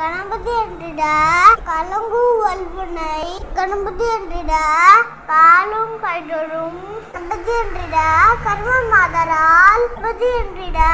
கணபதி என்றிடா. கலங்கு வல்வினை. கணபதி என்றிடா. பாலும் கைதொழும் கணபதி என்றிடா. கர்ம மாதரால். கணபதி என்றிடா.